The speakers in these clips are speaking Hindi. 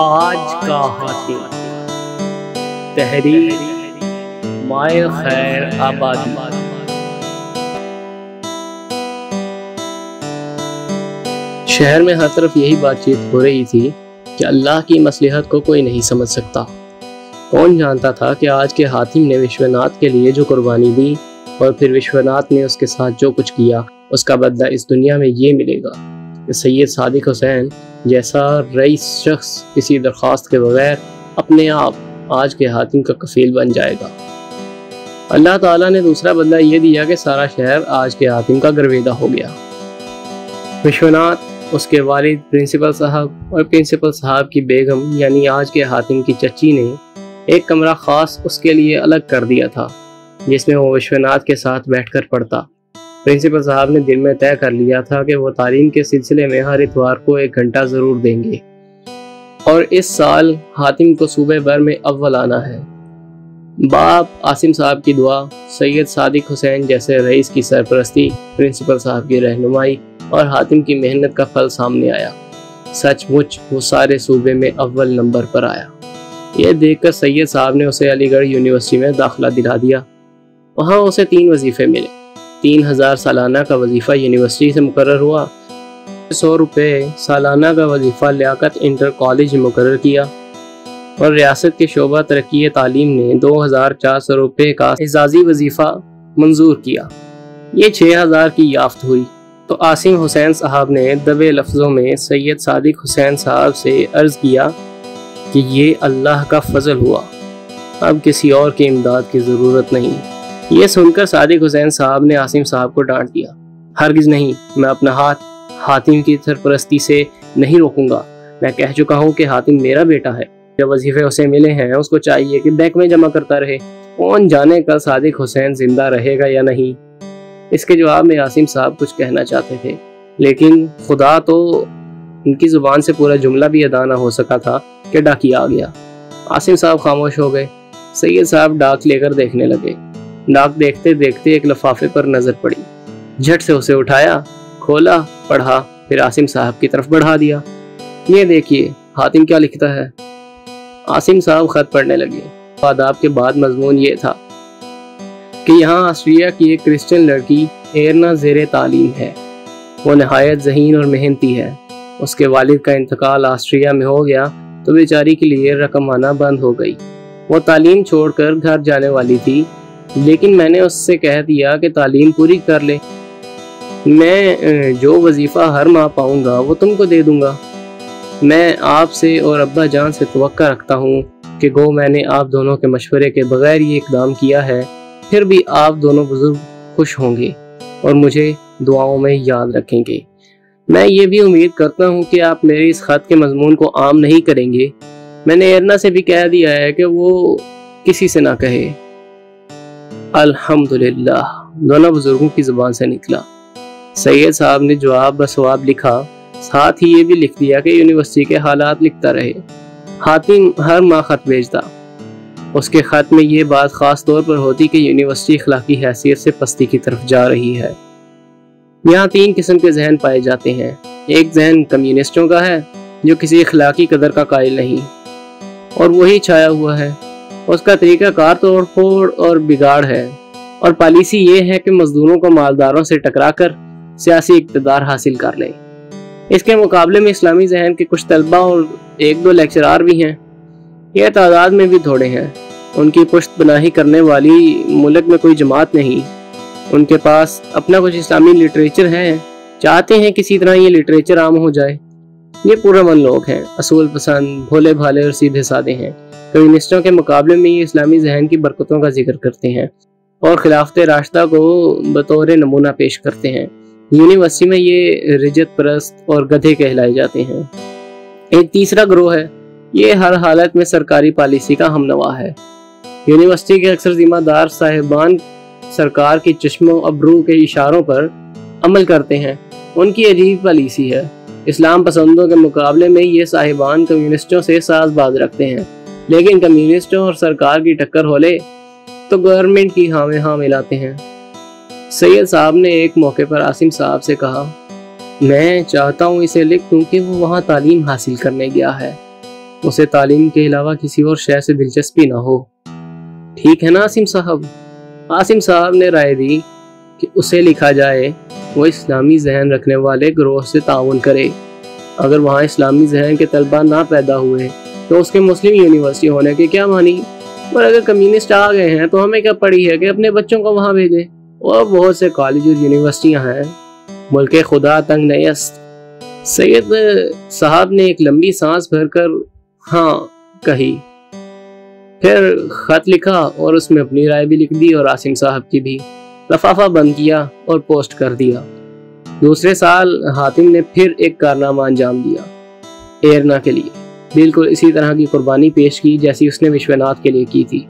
आज का हाथी। तहरीर माय खैर आबादी। शहर में हर तरफ़ यही बातचीत हो रही थी कि अल्लाह की मसलहत को कोई नहीं समझ सकता। कौन जानता था कि आज के हातिम ने विश्वनाथ के लिए जो कुर्बानी दी और फिर विश्वनाथ ने उसके साथ जो कुछ किया, उसका बदला इस दुनिया में ये मिलेगा। कि सैयद सादिक हुसैन जैसा रईस शख्स किसी दरख्वास्त के बगैर अपने आप आज के हातिम का कफील बन जाएगा। अल्लाह ताला ने दूसरा बदला ये दिया कि सारा शहर आज के हातिम का गर्वेदा हो गया। विश्वनाथ, उसके वालिद, प्रिंसिपल साहब और प्रिंसिपल साहब की बेगम, यानी आज के हातिम की चची ने एक कमरा ख़ास उसके लिए अलग कर दिया था, जिसमें वो विश्वनाथ के साथ बैठकर पढ़ता। प्रिंसिपल साहब ने दिल में तय कर लिया था कि वो तालीम के सिलसिले में हर इतवार को एक घंटा ज़रूर देंगे। और इस साल हातिम को सूबे भर में अव्वल आना है। बाप आसिम साहब की दुआ, सैयद सादिक हुसैन जैसे रईस की सरपरस्ती, प्रिंसिपल साहब की रहनुमाई और हातिम की मेहनत का फल सामने आया। सचमुच वो सारे सूबे में अव्वल नंबर पर आया। यह देखकर सैयद साहब ने उसे अलीगढ़ यूनिवर्सिटी में दाखिला दिला दिया। वहाँ उसे तीन वजीफ़े मिले। तीन हज़ार सालाना का वजीफ़ा यूनिवर्सिटी से मुकर हुआ। सौ रुपये सालाना का वजीफ़ा लियाकत इंटर कॉलेज मुकर किया। और रियासत के शोबा तरक्की तालीम ने दो हज़ार चार सौ रुपये का एजाजी वजीफ़ा मंजूर किया। ये छः हज़ार की याफ्त हुई। तो आसिम हुसैन साहब ने दबे लफ्ज़ों में सैयद सादिक हुसैन साहब से अर्ज़ किया कि ये अल्लाह का फजल हुआ। अब किसी और की इमदाद की ज़रूरत नहीं। ये सुनकर सादिक हुसैन साहब ने आसिम साहब को डांट दिया। हरगिज नहीं, मैं अपना हाथ हातिम की सरपरस्ती से नहीं रोकूँगा। मैं कह चुका हूँ कि हातिम मेरा बेटा है। जब वजीफे उसे मिले हैं, उसको चाहिए कि बैंक में जमा करता रहे। कौन जाने कल सादिक हुसैन ज़िंदा रहेगा या नहीं? इसके जवाब में आसिम साहब कुछ कहना चाहते थे। लेकिन खुदा तो उनकी ज़ुबान से पूरा जुमला भी अदा ना हो सका था कि डाकिया आ गया। आसिम साहब खामोश हो गए। सैयद साहब डाक लेकर देखने लगे। नाक देखते देखते एक लफाफे पर नज़र पड़ी। झट से उसे उठाया, खोला, पढ़ा, फिर आसिम साहब की तरफ़ बढ़ा दिया। ये देखिए, हातिम क्या लिखता है? आसिम साहब खत पढ़ने लगे। आदाब के बाद मजमून ये था कि यहाँ ऑस्ट्रिया की एक क्रिश्चियन लड़की एरना जेर तालीम है। वो नहायत जहीन और मेहनती है। उसके वालिद का इंतकाल ऑस्ट्रिया में हो गया तो बेचारी के लिए रकम आना बंद हो गई। वो तालीम छोड़कर घर जाने वाली थी लेकिन मैंने उससे कह दिया कि तालीम पूरी कर ले। मैं जो वजीफ़ा हर माह पाऊँगा, वो तुमको दे दूँगा। मैं आपसे और अब्बा जान से तो रखता हूँ कि गो मैंने आप दोनों के मशवरे के बगैर ये इकदाम किया है, फिर भी आप दोनों बुज़ुर्ग खुश होंगे और मुझे दुआओं में याद रखेंगे। मैं ये भी उम्मीद करता हूँ कि आप मेरे इस खत के मजमून को आम नहीं करेंगे। मैंने एरना से भी कह दिया है कि वो किसी से ना कहे। अल्हम्दुलिल्लाह। दोनों बुज़ुर्गों की ज़ुबान से निकला। सैयद साहब ने जवाब बसवाब लिखा, साथ ही ये भी लिख दिया कि यूनिवर्सिटी के हालात लिखता रहे। हातिम हर माह खत भेजता। उसके खत में ये बात ख़ास तौर पर होती कि यूनिवर्सिटी अखलाकी हैसियत से पस्ती की तरफ़ जा रही है। यहाँ तीन किस्म के जहन पाए जाते हैं। एक जहन कम्युनिस्टों का है, जो किसी अखलाकी कदर का कायल नहीं। और वही छाया हुआ है। उसका तरीका कार तोड़, फोड़ और बिगाड़ है। और पॉलिसी ये है कि मजदूरों को मालदारों से टकरा कर सियासी इकतदार हासिल कर ले। इसके मुकाबले में इस्लामी जहन के कुछ तलबा और एक दो लेक्चरार भी हैं। यह तादाद में भी थोड़े हैं। उनकी पुश्त बनाही करने वाली मुल्क में कोई जमात नहीं। उनके पास अपना कुछ इस्लामी लिटरेचर है। चाहते हैं किसी तरह ये लिटरेचर आम हो जाए। ये पूरा मन लोग हैं। असूल पसंद भोले भाले और सीधे साधे हैं। कम्युनिस्टों के मुकाबले में ये इस्लामी जहन की बरकतों का ज़िक्र करते हैं और खिलाफत रास्ता को बतौर नमूना पेश करते हैं। यूनिवर्सिटी में ये रिजत परस्त और गधे कहलाए जाते हैं। एक तीसरा ग्रोह है। ये हर हालत में सरकारी पॉलिसी का हमनवा है। यूनिवर्सिटी के अक्सर जिम्मेदार साहिबान सरकार के चश्मों अबरू के इशारों पर अमल करते हैं। उनकी अजीब पॉलिसी है। इस्लाम पसंदों के मुकाबले में ये साहिबान कम्युनिस्टों से साजबाज रखते हैं। लेकिन कम्युनिस्टों और सरकार की टक्कर हो ले तो गवर्नमेंट की हाँ में हाँ मिलाते हैं। सैयद साहब ने एक मौके पर आसिम साहब से कहा, मैं चाहता हूँ इसे लिख दूँ कि वो वहाँ तालीम हासिल करने गया है। उसे तालीम के अलावा किसी और शहर से दिलचस्पी ना हो। ठीक है ना आसिम साहब? आसिम साहब ने राय दी कि उसे लिखा जाए, वो इस्लामी जहन रखने वाले ग्रोह से ताउन करे। अगर वहाँ इस्लामी जहन के तलबा ना पैदा हुए तो उसके मुस्लिम यूनिवर्सिटी होने के क्या मानी? और अगर कम्युनिस्ट आ गए हैं तो हमें क्या पड़ी है कि अपने बच्चों को वहाँ भेजें? और बहुत से कॉलेज और यूनिवर्सिटियाँ हैं, मुल्क खुदा तंग नयस्त। सैयद साहब ने एक लंबी सांस भरकर हाँ कही। फिर खत लिखा और उसमें अपनी राय भी लिख दी और आसिम साहब की भी लफाफा बंद किया और पोस्ट कर दिया। दूसरे साल हातिम ने फिर एक कारनामा अंजाम दिया, एरना के लिए। बिल्कुल इसी तरह की कुर्बानी पेश की जैसी उसने विश्वनाथ के लिए की थी।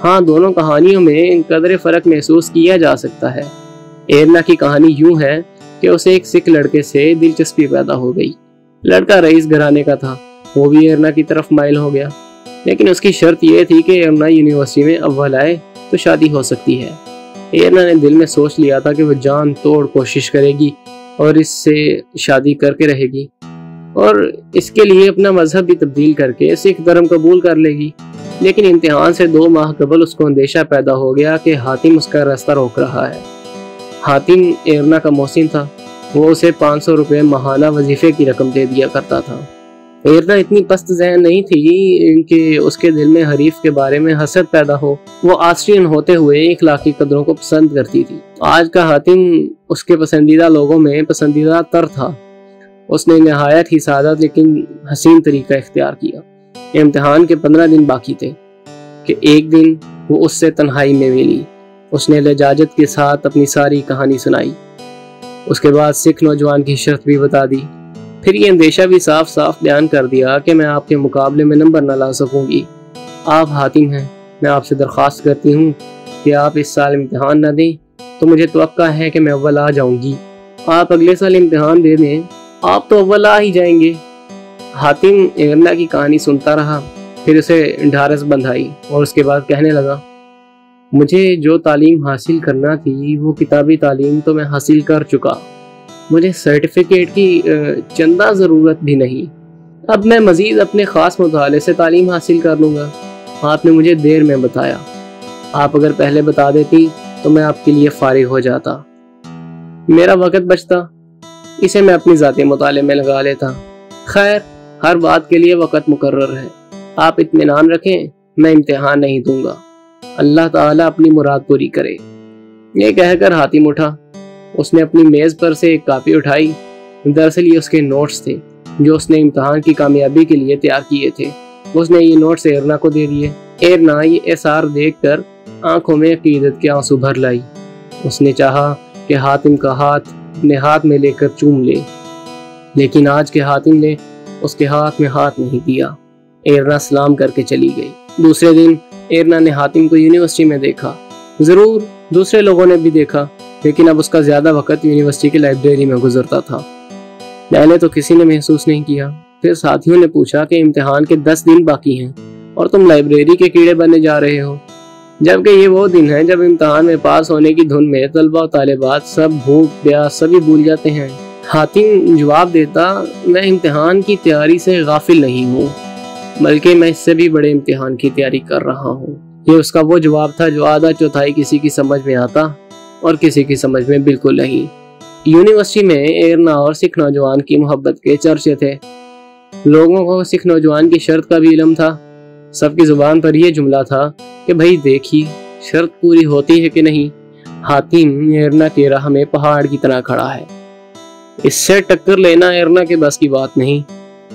हाँ दोनों कहानियों में कदर फ़र्क महसूस किया जा सकता है। एरना की कहानी यूँ है कि उसे एक सिख लड़के से दिलचस्पी पैदा हो गई। लड़का रईस घराने का था, वो भी एरना की तरफ़ माइल हो गया। लेकिन उसकी शर्त यह थी कि एरना यूनिवर्सिटी में अव्वल आए तो शादी हो सकती है। एरना ने दिल में सोच लिया था कि वह जान तोड़ कोशिश करेगी और इससे शादी करके रहेगी। और इसके लिए अपना मज़हब भी तब्दील करके सिख धर्म कबूल कर लेगी। लेकिन इम्तिहान से दो माह कबल उसको अंदेशा पैदा हो गया कि हातिम उसका रास्ता रोक रहा है। हातिम एरना का मौसिन था। वो उसे पाँच सौ रुपये महाना वजीफे की रकम दे दिया करता था। एरना इतनी पस्त जहन नहीं थी कि उसके दिल में हरीफ के बारे में हसद पैदा हो। वो आस्ट्रियन होते हुए इखलाकी कदरों को पसंद करती थी। आज का हातिम उसके पसंदीदा लोगों में पसंदीदा तर था। उसने नहायत ही सादा लेकिन हसीन तरीका इख्तियार किया। इम्तहान के पंद्रह दिन बाकी थे कि एक दिन वो उससे तन्हाई में मिली। उसने लजाजत के साथ अपनी सारी कहानी सुनाई। उसके बाद सिख नौजवान की शर्त भी बता दी। फिर ये अंदेशा भी साफ़ साफ़ बयान कर दिया कि मैं आपके मुकाबले में नंबर न ला सकूँगी। आप हातिम हैं। मैं आपसे दरख्वास्त करती हूँ कि आप इस साल इम्तहान न दें। तो मुझे तो है कि मैं अव्वल आ जाऊँगी। आप अगले साल इम्तहान दे दें। आप तो अव्वल आ ही जाएँगे। हातिम एरना की कहानी सुनता रहा, फिर उसे ढारस बंधाई और उसके बाद कहने लगा, मुझे जो तालीम हासिल करना थी, वो किताबी तालीम तो मैं हासिल कर चुका। मुझे सर्टिफिकेट की चंदा ज़रूरत भी नहीं। अब मैं मज़ीद अपने ख़ास मुताले से तालीम हासिल कर लूँगा। आपने मुझे देर में बताया। आप अगर पहले बता देती तो मैं आपके लिए फारिग हो जाता। मेरा वक़्त बचता। इसे मैं अपनी ज़ाती मुताले में लगा लेता। खैर, हर बात के लिए वक़्त मुकर्र है। आप इतमान रखें, मैं इम्तिहान नहीं दूँगा। अल्लाह ताला अपनी मुराद पूरी करे। ये कहकर हातिम उठा। उसने अपनी मेज़ पर से एक कापी उठाई। दरअसल ये उसके नोट्स थे, जो उसने इम्तहान की कामयाबी के लिए तैयार किए थे। उसने ये नोट्स एरना को दे दिए। एरना ये एसार देख कर आँखों में अकीदत के आँसू भर लाई। उसने चाहा कि हातिम का हाथ अपने हाथ में लेकर चूम ले। लेकिन आज के हातिम ने उसके हाथ में हाथ नहीं दिया। एरना सलाम करके चली गई। दूसरे दिन एरना ने हातिम को यूनिवर्सिटी में देखा। ज़रूर दूसरे लोगों ने भी देखा, लेकिन अब उसका ज़्यादा वक्त यूनिवर्सिटी की लाइब्रेरी में गुजरता था। पहले तो किसी ने महसूस नहीं किया। फिर साथियों ने पूछा कि इम्तिहान के दस दिन बाकी हैं और तुम लाइब्रेरी के कीड़े बनने जा रहे हो। जबकि ये वो दिन है जब इम्तहान में पास होने की धुन में तलबा तालिबात सब भूख, प्यास, सभी भूल जाते हैं। हातिम जवाब देता, मैं इम्तिहान की तैयारी से गाफिल नहीं हूँ, बल्कि मैं इससे भी बड़े इम्तिहान की तैयारी कर रहा हूँ। ये उसका वो जवाब था जो आधा चौथाई किसी की समझ में आता और किसी की समझ में बिल्कुल नहीं। यूनिवर्सिटी में एरना और सिख नौजवान की मोहब्बत के चर्चे थे। लोगों को सिख नौजवान की शर्त का भी इलम था। सबकी ज़ुबान पर यह जुमला था कि भाई देखी, शर्त पूरी होती है कि नहीं? हातिम एरना के राह में पहाड़ की तरह खड़ा है। इससे टक्कर लेना एरना के बस की बात नहीं।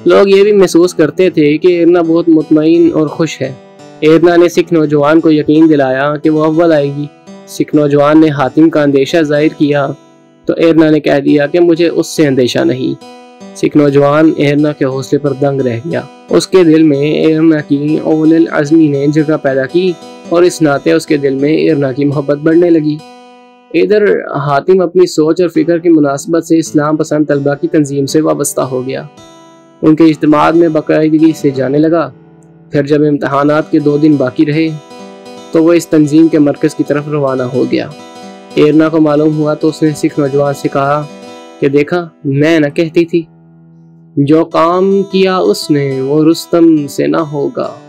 लोग ये भी महसूस करते थे कि एरना बहुत मुतमिन और खुश है। एरना ने सिख नौजवान को यकीन दिलाया कि वो अव्वल आएगी। सिख नौजवान ने हातिम का अंदेशा ज़ाहिर किया तो एरना ने कह दिया कि मुझे उससे अंदेशा नहीं। सिख नौजवान एरना के हौसले पर दंग रह गया। उसके दिल में एरना की ओवल आजमी ने जगह पैदा की और इस नाते उसके दिल में एरना की मोहब्बत बढ़ने लगी। इधर हातिम अपनी सोच और फ़िक्र की मुनासबत से इस्लाम पसंद तलबा की तंजीम से वाबस्ता हो गया। उनके इज्तम में बाकायदगी से जाने लगा। फिर जब इम्तहान के दो दिन बाकी रहे तो वह इस तंजीम के मरकज़ की तरफ़ रवाना हो गया। एरना को मालूम हुआ तो उसने सिख नौजवान से कहा कि देखा, मैं न कहती थी। जो काम किया उसने वो रुस्तम से ना होगा।